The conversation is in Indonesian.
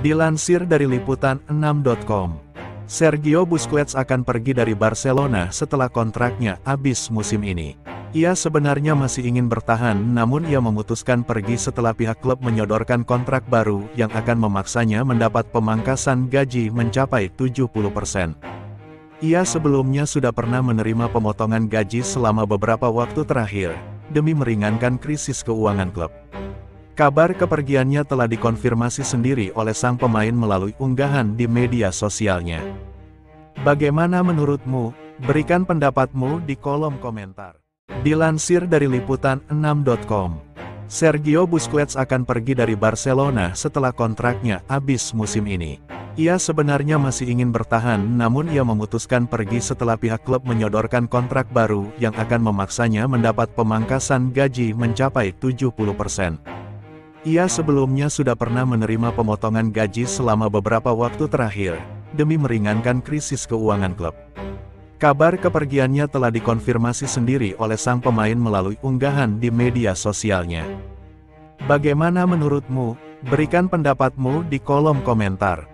Dilansir dari liputan 6.com, Sergio Busquets akan pergi dari Barcelona setelah kontraknya habis musim ini. Ia sebenarnya masih ingin bertahan namun ia memutuskan pergi setelah pihak klub menyodorkan kontrak baru yang akan memaksanya mendapat pemangkasan gaji mencapai 70%. Ia sebelumnya sudah pernah menerima pemotongan gaji selama beberapa waktu terakhir, demi meringankan krisis keuangan klub. Kabar kepergiannya telah dikonfirmasi sendiri oleh sang pemain melalui unggahan di media sosialnya. Bagaimana menurutmu? Berikan pendapatmu di kolom komentar. Dilansir dari liputan 6.com, Sergio Busquets akan pergi dari Barcelona setelah kontraknya habis musim ini. Ia sebenarnya masih ingin bertahan namun ia memutuskan pergi setelah pihak klub menyodorkan kontrak baru yang akan memaksanya mendapat pemangkasan gaji mencapai 70%. Ia sebelumnya sudah pernah menerima pemotongan gaji selama beberapa waktu terakhir, demi meringankan krisis keuangan klub. Kabar kepergiannya telah dikonfirmasi sendiri oleh sang pemain melalui unggahan di media sosialnya. Bagaimana menurutmu? Berikan pendapatmu di kolom komentar.